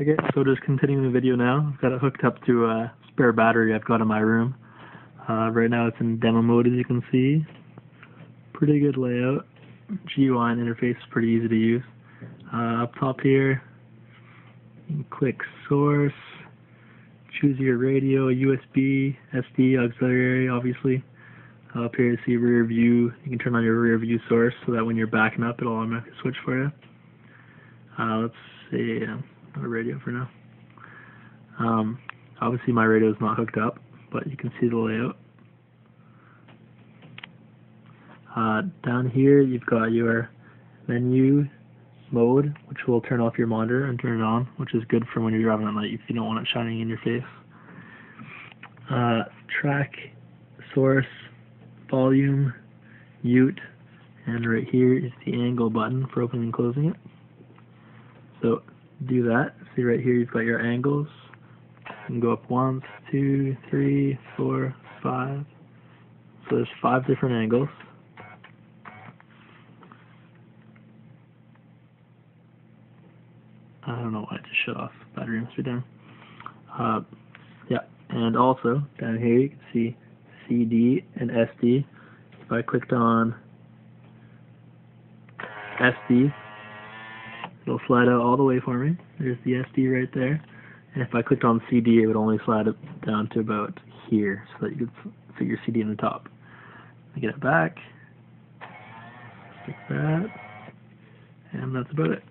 Okay, so just continuing the video now. I've got it hooked up to a spare battery I've got in my room. Uh, right now it's in demo mode as you can see. Pretty good layout. GUI interface is pretty easy to use. Uh, up top here, you can click source, choose your radio, USB, SD, auxiliary obviously. Uh, up here you see rear view. You can turn on your rear view source so that when you're backing up it'll automatically switch for you. Uh, let's see a radio for now. Um, obviously my radio is not hooked up, but you can see the layout. Uh, down here you've got your menu mode, which will turn off your monitor and turn it on, which is good for when you're driving at night if you don't want it shining in your face. Uh, track, source, volume, mute, and right here is the angle button for opening and closing it. So do that. See right here you've got your angles. You can go up one, two, three, four, five. So there's five different angles. I don't know why it just shut off. Battery must be down. Uh, yeah, and also down here you can see CD and SD. If I clicked on SD, it'll slide out all the way for me. There's the SD right there. And if I clicked on CD, it would only slide it down to about here, so that you could fit your CD in the top. I get it back, stick that, and that's about it.